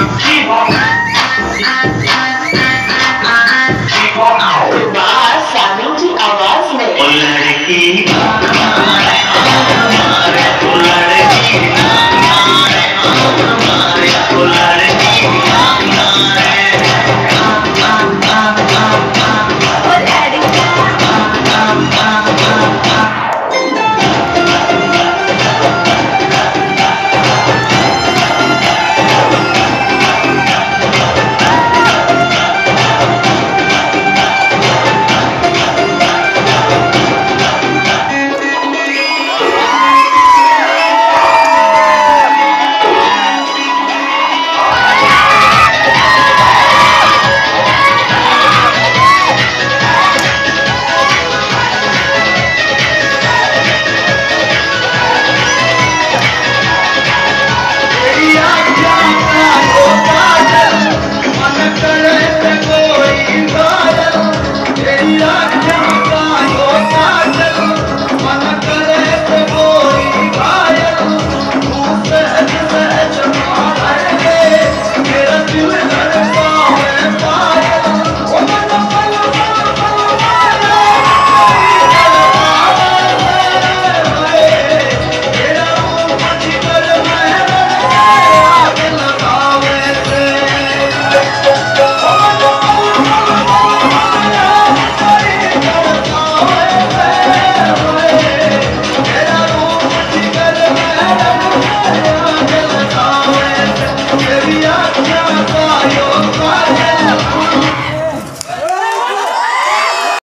Keep on. कलश कोई